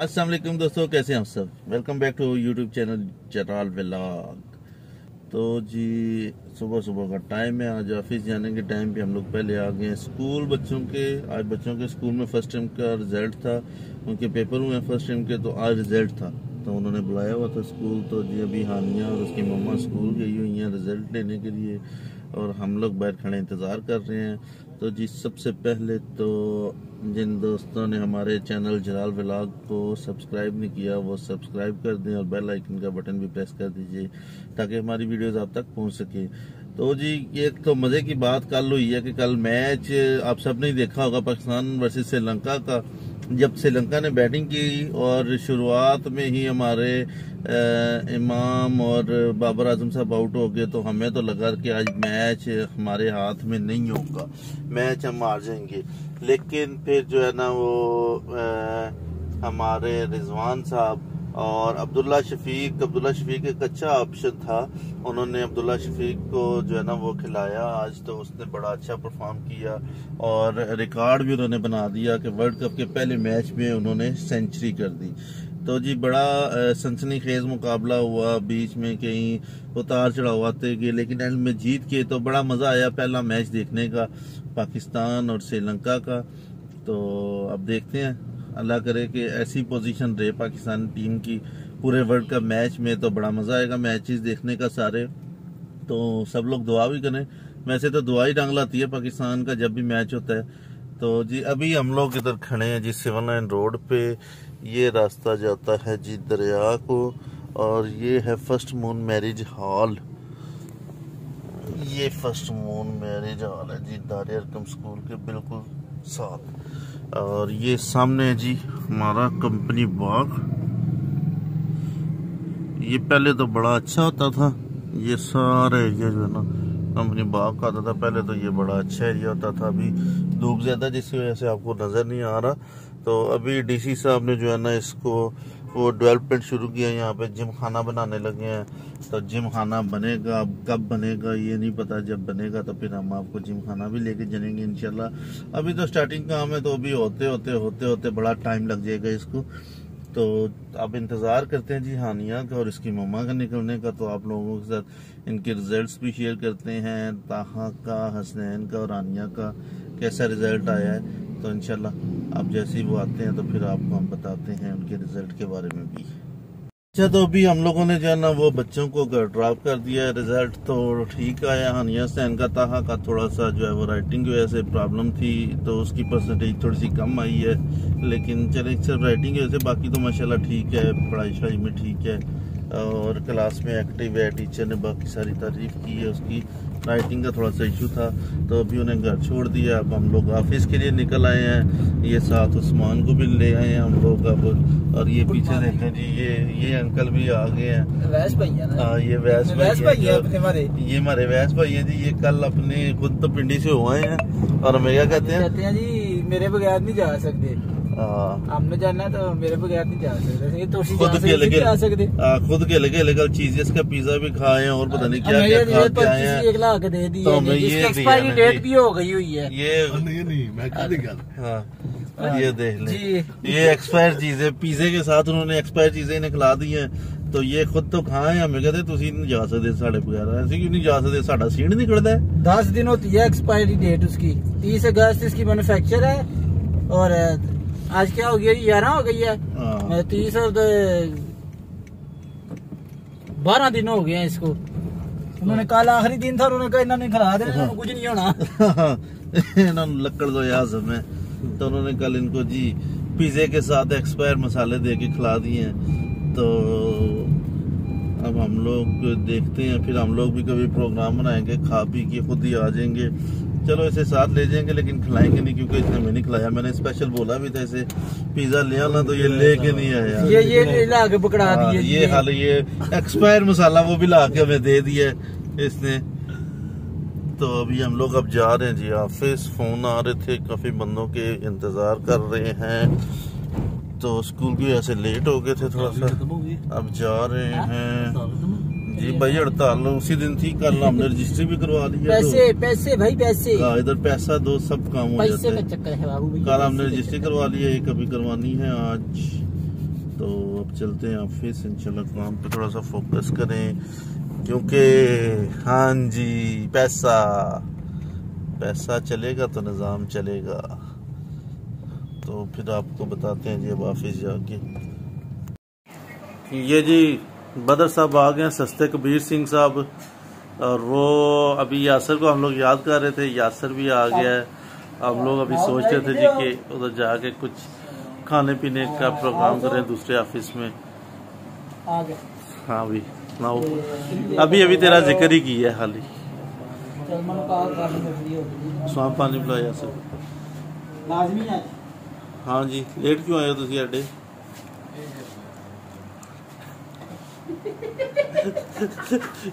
السلام علیکم دوستو، کیسے ہیں آپ سب؟ Welcome back to YouTube channel Jarral vlog. تو جی صبح صبح کا ٹائم ہے، آج آفس جانے کے ٹائم پہ ہم لوگ پہلے آ گئے ہیں۔ اسکول بچوں کے، آج بچوں کے اسکول میں فرسٹ ٹائم کا رزلٹ تھا۔ ان کے پیپر ہوئے ہیں فرسٹ ٹائم کے، تو آج رزلٹ تھا۔ تو انہوں نے بلایا ہوا تھا اسکول تو جی ابھی ہانیہ اور اس کی مما اسکول گئی ہوئی ہیں رزلٹ لینے کے لیے۔ اور ہم لوگ باہر کھڑے انتظار کر رہے ہیں۔ تو جی سب سے پہلے تو جن دوستوں نے ہمارے چینل جلال ولاگ کو سبسکرائب نہیں کیا، وہ سبسکرائب کر دیں اور بیل آئیکن کا بٹن بھی پریس کر دیجیے تاکہ ہماری ویڈیوز آپ تک پہنچ سکے تو جی ایک تو مزے کی بات کل ہوئی ہے کہ کل میچ آپ سب نے دیکھا ہوگا، پاکستان ورسز سری لنکا کا۔ جب سری لنکا نے بیٹنگ کی اور شروعات میں ہی ہمارے امام اور بابر اعظم صاحب آؤٹ ہو گئے تو ہمیں تو لگا کہ آج میچ ہمارے ہاتھ میں نہیں ہوگا، میچ ہم ہار جائیں گے۔ لیکن پھر جو ہے نا وہ ہمارے رضوان صاحب اور عبداللہ شفیق عبداللہ شفیق ایک اچھا آپشن تھا۔ انہوں نے عبداللہ شفیق کو جو ہے نا وہ کھلایا۔ آج تو اس نے بڑا اچھا پرفارم کیا اور ریکارڈ بھی انہوں نے بنا دیا کہ ورلڈ کپ کے پہلے میچ میں انہوں نے سینچری کر دی۔ تو جی بڑا سنسنی خیز مقابلہ ہوا۔ بیچ میں کہیں اتار چڑھاؤ آتے گئے، لیکن اینڈ میں جیت کے تو بڑا مزہ آیا پہلا میچ دیکھنے کا، پاکستان اور سری لنکا کا۔ تو اب دیکھتے ہیں۔ اللہ کرے کہ ایسی پوزیشن رہے پاکستان ٹیم کی، پورے ورلڈ کپ میچ میں تو بڑا مزہ آئے گا میچز دیکھنے کا سارے۔ تو سب لوگ دعا بھی کریں۔ ویسے تو دعا ہی ڈانگ لاتی ہے پاکستان کا جب بھی میچ ہوتا ہے۔ تو جی ابھی ہم لوگ ادھر کھڑے ہیں جی سیون لائن روڈ پہ۔ یہ راستہ جاتا ہے جی دریا کو۔ اور یہ ہے فرسٹ مون میریج ہال یہ فرسٹ مون میریج ہال ہے جی دار ارکم سکول کے بالکل ساتھ۔ اور یہ سامنے ہے جی ہمارا کمپنی باغ۔ یہ پہلے تو بڑا اچھا ہوتا تھا۔ یہ سارے ایریا جو ہے نا کمپنی باغ کا آتا تھا۔ پہلے تو یہ بڑا اچھا ایریا ہوتا تھا۔ ابھی دھوپ زیادہ جس کی وجہ سے آپ کو نظر نہیں آ رہا۔ تو ابھی ڈی سی صاحب نے جو ہے نا اس کو وہ ڈیولپمنٹ شروع کیا یہاں پہ جم خانہ بنانے لگے ہیں۔ تو جم خانہ بنے گا، اب کب بنے گا یہ نہیں پتا۔ جب بنے گا تو پھر ہم آپ کو جم خانہ بھی لے کے جنیں گے انشاءاللہ۔ ابھی تو سٹارٹنگ کام ہے تو ابھی ہوتے ہوتے ہوتے ہوتے بڑا ٹائم لگ جائے گا اس کو۔ تو اب انتظار کرتے ہیں جی ہانیہ کا اور اس کی مما کا نکلنے کا۔ تو آپ لوگوں کے ساتھ ان کے ریزلٹس بھی شیئر کرتے ہیں تاہا کا، حسنین کا اور ہانیہ کا۔ کیسا ریزلٹ آیا ہے؟ تو انشاءاللہ اب جیسے وہ آتے ہیں تو پھر آپ کو ہم بتاتے ہیں ان کے ریزلٹ کے بارے میں بھی۔ اچھا تو ابھی ہم لوگوں نے جو ہے نا وہ بچوں کو ڈراپ کر دیا ہے ریزلٹ تو ٹھیک آیا۔ ہانیہ سے ان کا تاہا کا تھوڑا سا جو ہے وہ رائٹنگ کی وجہ سے پرابلم تھی تو اس کی پرسنٹیج تھوڑی سی کم آئی ہے۔ لیکن چلیں، صرف رائٹنگ کی وجہ سے، باقی تو ماشاءاللہ ٹھیک ہے، پڑھائی شائی میں ٹھیک ہے۔ اور کلاس میں ایکٹیو ہے ٹیچر نے باقی ساری تعریف کی ہے اس کی۔ رائٹنگ کا تھوڑا سا ایشو تھا تو ابھی انہیں گھر چھوڑ دیا۔ اب ہم لوگ آفس کے لیے نکل آئے ہیں۔ یہ ساتھ عثمان کو بھی لے آئے ہیں ہم لوگ اب۔ اور یہ پیچھے دیکھیں جی یہ یہ انکل بھی آ گئے ہیں۔ ہاں یہ ویس بھائی یہ ہمارے ویس بھائی ہیں جی یہ کل اپنے خود تو پنڈی سے ہوئے ہیں۔ اور کیا کہتے ہیں جی میرے بغیر نہیں جا سکتے۔ ہم نے جانا تو میرے بغیر نہیں جا سکتے خود کے لگے خود کے لگے لگے چیزز کا پیزا بھی کھائے ہیں اور پتہ نہیں کیا کیا کھا کے آئے ہیں ایک لاکھ دے دی تو ہمیں یہ ایکسپائری ڈیٹ بھی ہو گئی ہوئی ہے یہ نہیں نہیں میں کیا نہیں ہاں یہ دیکھ لیں یہ ایکسپائر چیزیں پیزے کے ساتھ انہوں نے ایکسپائر چیزیں انہیں کھلا دی ہیں تو یہ خود تو کھائے ہیں ہمیں کہتے نہیں جا سکتے ساڑھے بغیر ایسے کیوں نہیں جا سکتے ساڑھا نہیں کھڑتا ہے دس دن ہوتی ہے ایکسپائری ڈیٹ اس کی تیس اگست اس کی مینوفیکچر ہے اور آج کیا ہو گیا گیارہ ہو گئی ہے۔ تیس اور بارہ دن ہو گئے ہیں اس کو۔ انہوں نے کل آخری دن تھا انہوں نے کہا انہوں نے کھلا دے کچھ نہیں ہونا۔ انہوں نے لکڑ دو یازم ہے تو انہوں نے کل ان کو جی پیزے کے ساتھ ایکسپائر مسالے دے کے کھلا دیے ہیں۔ تو اب ہم لوگ دیکھتے ہیں پھر ہم لوگ بھی کبھی پروگرام بنائیں گے کھا پی کے خود ہی آ جائیں گے۔ چلو اسے ساتھ لے جائیں گے لیکن کھلائیں گے نہیں کیونکہ اس نے میں نہیں کھلایا۔ میں نے اسپیشل بولا بھی تھا اسے پیزا لے آنا تو یہ لے کے نہیں آیا۔ یہ لا کے پکڑا ہاں، دیا یہ حال یہ ایکسپائر مسالہ وہ بھی لا کے ہمیں دے دیا اس نے۔ تو ابھی ہم لوگ اب جا رہے ہیں۔ جی آفس فون آ رہے تھے۔ کافی بندوں کے انتظار کر رہے ہیں۔ تو اسکول کی وجہ سے لیٹ ہو گئے تھے تھوڑا سا۔ اب جا رہے ہیں۔ جی بھائی ہڑتال اسی دن تھی کل ہم نے رجسٹری بھی کروا لی پیسے پیسے بھائی پیسے ادھر پیسہ دو سب کام ہو جاتا ہے کل ہم نے رجسٹری کروا لی ہے کروانی ہے آج اب چلتے ہیں آفس انشاءاللہ کام پہ تھوڑا سا فوکس کریں کیونکہ ہاں جی پیسہ پیسہ چلے گا تو نظام چلے گا تو پھر آپ کو بتاتے ہیں جی اب آفس جا کے یہ جی بدر صاحب آ گئے سستے کبیر سنگھ صاحب۔ اور وہ ابھی یاسر کو ہم لوگ یاد کر رہے تھے یاسر بھی آ گیا ہے۔ ہم لوگ ابھی سوچ رہے تھے جی کہ ادھر جا کے کچھ کھانے پینے کا پروگرام کریں دوسرے آفس میں۔ ہاں بھی ابھی ابھی تیرا ذکر ہی کی ہے حالی سوام پانی پلایا یاسر۔ ہاں جی لیٹ کیوں آئے ہو تھی اڈے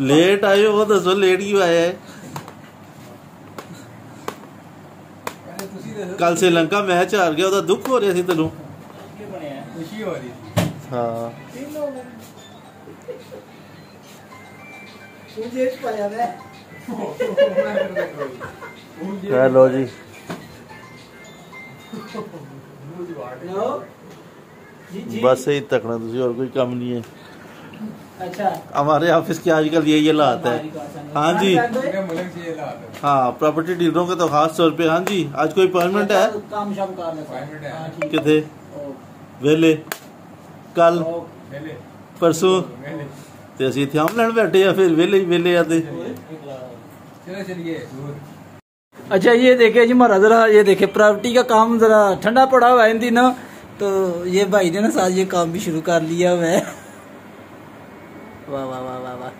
لیٹ آئے ہو دسو لیٹ کیوں آیا ہے کل سری لنکا میچ ہار گیا دکھ ہو رہا سی تینوں ہاں لو جی بس ہی تکنا تھی اور کوئی کم نہیں ہے اچھا۔ ہمارے آفس کے آج کل یہی حالات ہے۔ ہاں جی۔ ہاں پراپرٹی ڈیلروں کے تو خاص طور پہ ہاں جی آج کوئی اپوائنٹمنٹ ہے؟ ہاں، کتنے ویلے کل پرسوں۔ تے اسی اتنے آم لین بیٹھے یا پھر ویلے ہی ویلے آتے اچھا یہ دیکھیں جی مہارا ذرا یہ دیکھیں۔ پراپرٹی کا کام ذرا ٹھنڈا پڑا ہوا ہے ان دنوں تو یہ بھائی نے نا ساتھ یہ کام بھی شروع کر لیا ہوا ہے۔ واہ واہ واہ واہ واہ۔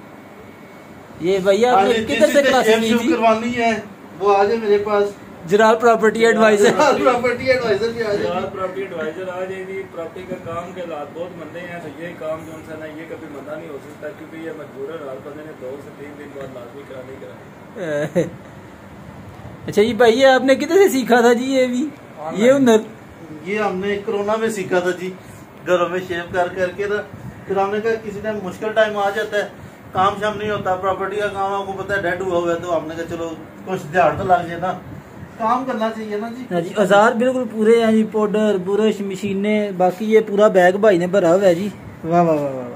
یہ بھیا آپ نے کدھر سے کلاس لی تھی؟ کروانی ہے وہ آ جائے میرے پاس۔ Jarral property adviser property advisor بھی آ جائے۔ پراپرٹی ایڈوائزر آ جائے گی۔ پراپرٹی کا کام کے حالات بہت مندے ہیں تو یہ کام جو ہے نا یہ کبھی مندا نہیں ہو سکتا کیونکہ یہ مجبور ہے ہر بندے نے دو سے تین دن بعد لازمی کرانی کرانی اچھا یہ بھائی آپ نے کدھر سے سیکھا تھا جی یہ بھی؟ یہ ہنر۔ یہ ہم نے کرونا میں سیکھا تھا جی۔ گھروں میں شیو کر کر کے نا پھر ہم نے کہا کسی ٹائم مشکل ٹائم آ جاتا ہے کام شام نہیں ہوتا پراپرٹی کا کام آپ کو پتا ہے ڈیڈ ہوا ہوا ہے تو ہم نے کہا چلو کچھ دیہڑ تو لگ جائے نا۔ کام کرنا چاہیے نا جی۔ جی اوزار بالکل پورے ہیں جی پاؤڈر برش مشینیں باقی یہ پورا بیگ بھائی نے بھرا ہوا ہے جی۔ واہ واہ واہ واہ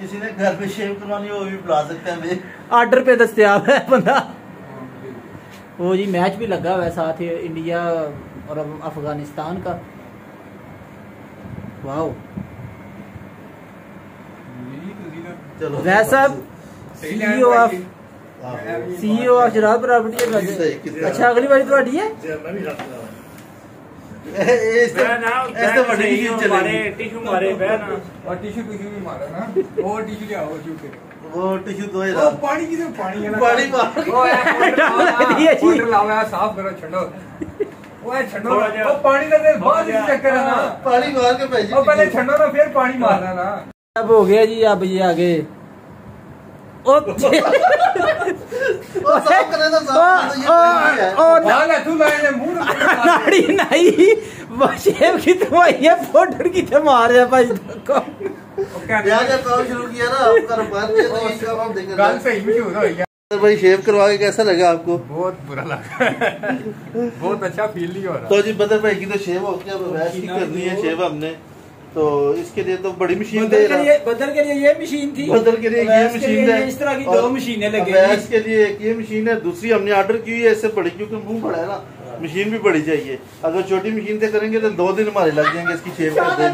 کسی نے گھر پہ شیو کروانی ہو وہ بھی بلا سکتے ہیں آرڈر پہ دستیاب ہے بندہ۔ وہ جی میچ بھی لگا ہوا ہے ساتھ انڈیا اور افغانستان کا۔ واو۔ چلو۔ ویسا C O of C O of جراب property اچھا اگلی باری تھوڑی ہے؟ اس تو بڑی چیز چلے گی۔ ٹیشو مارے بہ نا اور ٹیشو ٹیشو بھی مارا نا۔ وہ ٹیشو لیا وہ چوکے وہ ٹیشو دو وہ پانی کی پانی ہے پانی مار وہ ہے واٹر لاوا ہے صاف کرو چھڑو وہ ہے چھڑو وہ پانی کا دل بہت ہی چکر ہے نا۔ پانی مار کے پہلے چھڑو نا پھر پانی مارنا نا۔ اب ہو گیا جی اب یہ آگے۔ تو تو تو ناڑی نہیں۔ وہ شیب کی دوائی ہے پوڈر کی تے مار رہا بھائی۔ کو تو بھائی شیو کروا کے کیسا لگا آپ کو؟ بہت برا لگا۔ بہت اچھا فیل نہیں ہو رہا۔ تو جی بدر بھائی کی تو شیو ہو گیا کرنی ہے شیو ہم نے۔ تو اس کے لیے تو بڑی مشین دے بدل کے رہا۔ لیے بدل کے لیے یہ مشین تھی۔ بدر کے لیے یہ مشین ہے۔ اس طرح کی دو مشینیں لگے اویس کے لیے ایک یہ مشین ہے دوسری ہم نے آرڈر کی ہوئی ہے اس سے بڑی کیونکہ منہ بڑا ہے نا۔ مشین بھی بڑی چاہیے۔ اگر چھوٹی مشین سے کریں گے تو دو دن ہمارے لگ جائیں گے اس کی شیو کرتے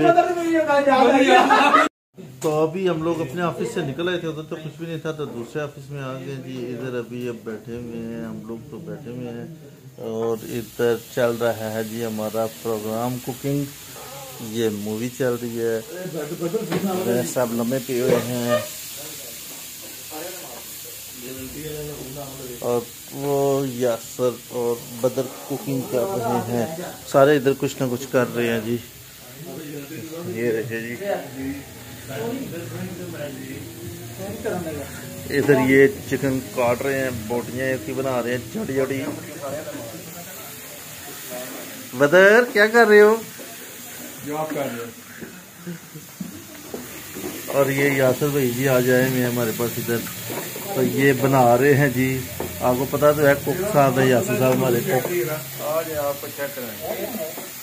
تو ابھی ہم لوگ اپنے آفس سے نکل آئے تھے ادھر تو کچھ بھی نہیں تھا تو دوسرے آفس میں آ گئے۔ جی ادھر ابھی اب بیٹھے ہوئے ہیں ہم لوگ تو بیٹھے ہوئے ہیں۔ اور ادھر چل رہا ہے جی ہمارا پروگرام کوکنگ یہ مووی چل رہی ہے۔ سب لمبے پے ہوئے ہیں۔ اور وہ یاسر اور بدر کوکنگ کر رہے ہیں۔ سارے ادھر کچھ نہ کچھ کر رہے ہیں جی۔ یہ رہے جی۔ ادھر یہ چکن کاٹ رہے ہیں، بوٹیاں اس کی بنا رہے ہیں، چھوٹی چھوٹی۔ بدر، کیا کر رہے ہو؟ جواب کر رہے اور یہ یاسر بھائی جی آ جائے میں ہمارے پاس ادھر۔ تو یہ بنا رہے ہیں جی۔ آپ کو پتا تو ہے کوک صاحب ہے یاسر صاحب ہمارے کوک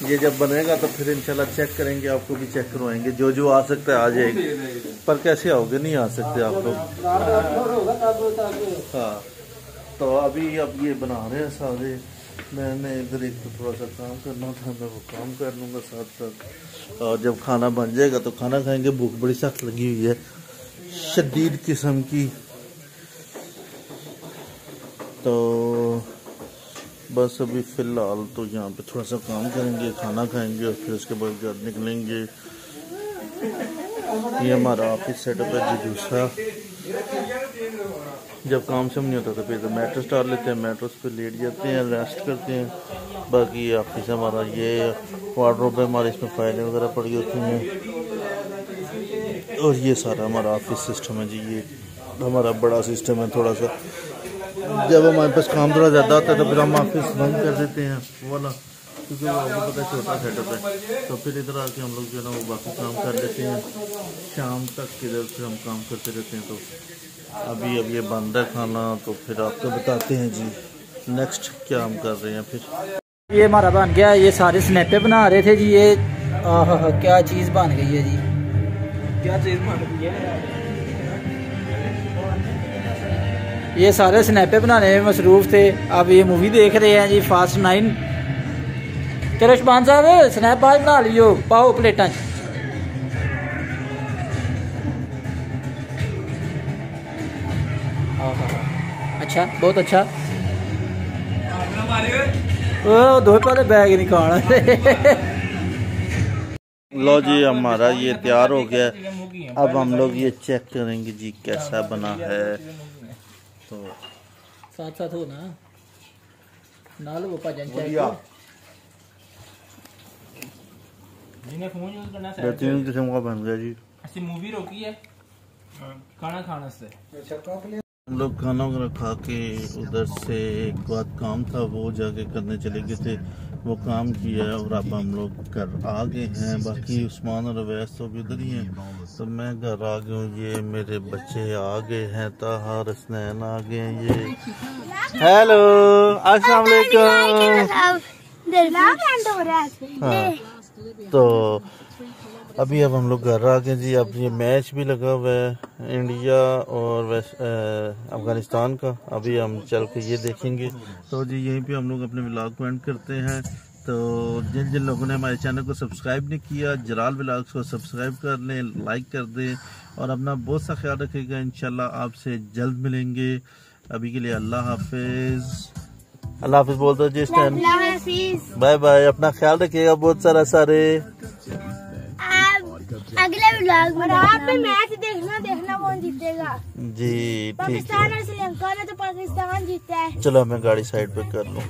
یہ جب بنے گا تو پھر انشاءاللہ چیک کریں گے آپ کو بھی چیک کروائیں گے۔ جو جو آ سکتا ہے آ جائے۔ گا پر کیسے آؤ گے؟ نہیں آ سکتے آپ لوگ۔ ہاں۔ تو ابھی اب یہ بنا رہے ہیں سارے۔ میں نے ادھر ایک تو تھوڑا سا کام کرنا تھا، میں وہ کام کر لوں گا ساتھ ساتھ۔ اور جب کھانا بن جائے گا تو کھانا کھائیں گے، بھوک بڑی سخت لگی ہوئی ہے۔ شدید قسم کی۔ تو بس ابھی فی الحال تو یہاں پہ تھوڑا سا کام کریں گے، کھانا کھائیں گے اور پھر اس کے بعد گھر نکلیں گے۔ یہ ہمارا آفس سیٹ اپ ہے جی دوسرا جب کام شم نہیں ہوتا تو پھر میٹرس ڈال لیتے ہیں، میٹرس پہ لیٹ جاتے ہیں، ریسٹ کرتے ہیں۔ باقی آفس ہمارا، یہ وارڈروب ہے، ہمارے اس میں فائلیں وغیرہ پڑی ہوتی ہیں۔ اور یہ سارا ہمارا آفس سسٹم ہے جی یہ ہمارا بڑا سسٹم ہے، تھوڑا سا۔ جب ہمارے پاس کام تھوڑا زیادہ ہوتا ہے تو پھر ہم آفس بند کر دیتے ہیں۔ والا، کیونکہ وہ پتہ چھوٹا سیٹ اپ ہے۔ تو پھر ادھر آ کے ہم لوگ جو ہے نا وہ باقی کام کر لیتے ہیں۔ شام تک ادھر سے ہم کام کرتے رہتے ہیں تو ابھی اب یہ بند ہے کھانا تو پھر آپ کو بتاتے ہیں جی۔ نیکسٹ کیا ہم کر رہے ہیں پھر؟ یہ ہمارا بن گیا یہ سارے سنیپے بنا رہے تھے جی یہ کیا چیز بن گئی ہے جی؟ کیا چیز بن گئی ہے؟ یہ سارے سنیپے بنانے میں مصروف تھے۔ اب یہ مووی دیکھ رہے ہیں جی فاسٹ نائن چلو شبان صاحب سنیپ آج بنا لیو پاؤ پلیٹاں۔ اچھا بہت اچھا۔ دو پہلے بیگ نکال لو جی ہمارا یہ تیار ہو گیا۔ اب ہم لوگ یہ چیک کریں گے جی کیسا بنا ہے۔ تو ساتھ ساتھ ہو نا۔ نال وہ پجن چیک جنہیں فون یوز کرنا بہترین قسم کا بن گیا جی۔ اسی مووی روکی ہے کھانا کھانا سے۔ ہم لوگ کھانا وغیرہ کھا کے ادھر سے ایک بات کام تھا وہ جا کے کرنے چلے گئے تھے۔ وہ کام کیا ہے اور اب ہم لوگ گھر آ گئے ہیں۔ باقی عثمان اور اویس تو ابھی ادھر ہی ہیں۔ تو میں گھر آ گیا ہوں۔ یہ میرے بچے آ گئے ہیں۔ تاہر اسنین آ گئے ہیں۔ یہ ہیلو السلام علیکم۔ ہاں۔ تو ابھی اب ہم لوگ گھر آ گئے جی اب یہ میچ بھی لگا ہوا ہے انڈیا اور افغانستان کا۔ ابھی ہم چل کے یہ دیکھیں گے۔ تو جی یہیں پہ ہم لوگ اپنے ولاگ کو اینڈ کرتے ہیں۔ تو جن جن لوگوں نے ہمارے چینل کو سبسکرائب نہیں کیا جلال ولاگس کو سبسکرائب کر لیں لائک کر دیں اور اپنا بہت سا خیال رکھے گا انشاءاللہ آپ سے جلد ملیں گے۔ ابھی کے لیے اللہ حافظ۔ اللہ حافظ بول دو جی اس ٹائم بائے بائے اپنا خیال رکھیے گا بہت سارا سارے۔ اگلے ولاگ میں آپ بھی میچ دیکھنا دیکھنا کون جیتے گا جی ٹھیک پاکستان اور سری لنکا نے تو پاکستان جیتا ہے۔ چلو میں گاڑی سائڈ پہ کر لوں۔